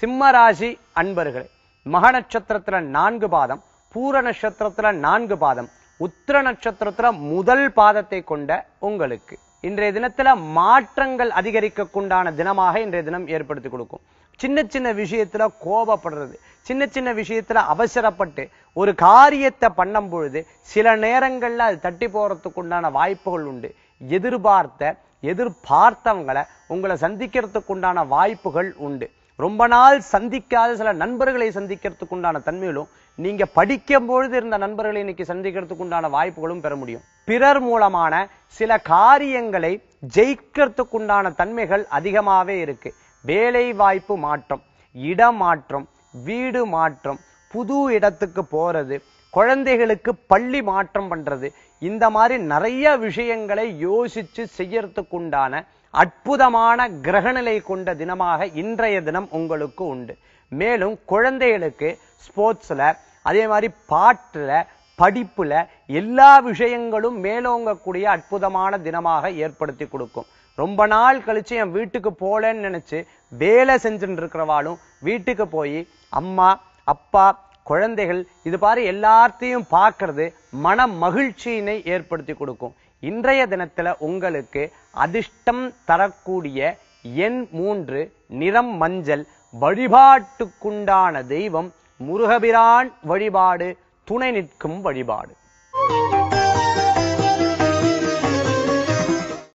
சிம்மராசி அன்பர்களே மக நட்சத்திரத்துல நான்கு பாதம் பூர நட்சத்திரத்துல நான்கு பாதம் உத்திர நட்சத்திரத்துல முதல் பாதத்தை கொண்ட உங்களுக்கு. இன்றைய தினத்துல மாற்றங்கள் அதிகரிக்கக்குண்டான தினமாக இன்றைய தினம் ஏற்படுத்தி கொடுக்கும். சின்ன சின்ன விஷயத்துல கோபப்படுறது சின்ன சின்ன விஷயத்துல அவசரப்பட்டு ஒரு காரியத்தை பண்ணும் பொழுது சில நேரங்கள்ல அது தட்டி போறதுக்கு உண்டான வாய்ப்புகள் உண்டு. எதிர்பார்த்த எதிர்பார்த்தவங்களை உங்களை சந்திக்கிறதுக்கு உண்டான வாய்ப்புகள் உண்டு. ரொம்ப நாள் சந்திக்காத சில நண்பர்களை சந்திக்கிறதுக்கு உண்டான தன்மையிலும் நீங்க படிக்கும் பொழுது இருந்த நண்பர்களை இன்னைக்கு சந்திக்கிறதுக்கு உண்டான வாய்ப்புகளும் பெற முடியும். பிறர் மூலமான சில காரியங்களை ஜெயிக்கிறதுக்கு உண்டான தன்மைகள் அதிகமாகவே இருக்கு. வேலை வாய்ப்பு மாற்றம் இடமாற்றம் வீடு மாற்றம் புது இடத்துக்கு போறது குழந்தைகளுக்கு பள்ளி மாற்றம் பண்றது. இந்த மாதிரி நிறைய விஷயங்களை யோசிச்சு செய்யறதுக்குண்டான அற்புதமான கிரகநிலை கொண்ட தினமாக இன்றைய தினம் உங்களுக்கு உண்டு. மேலும் குழந்தைகளுக்கு ஸ்போர்ட்ஸ்ல அதே மாதிரி பாட்டுல படிப்புல எல்லா விஷயங்களும் மேலோங்கக்கூடிய அற்புதமான தினமாக ஏற்படுத்தி கொடுக்கும். ரொம்ப நாள் கழிச்சு என் வீட்டுக்கு போலன்னு நினைச்சு வேலை செஞ்சுட்டு இருக்கிறவாளும் வீட்டுக்கு போய் அம்மா அப்பா குழந்தைகள் இது பாரு எல்லாத்தையும் பார்க்கறது மன மகிழ்ச்சியினை ஏற்படுத்தி கொடுக்கும். இன்றைய தினத்துல உங்களுக்கு அதிர்ஷ்டம் தரக்கூடிய எண் மூன்று நிறம் மஞ்சள் வழிபாட்டுக்குண்டான தெய்வம் முருகபிரான் வழிபாடு துணை நிற்கும் வழிபாடு.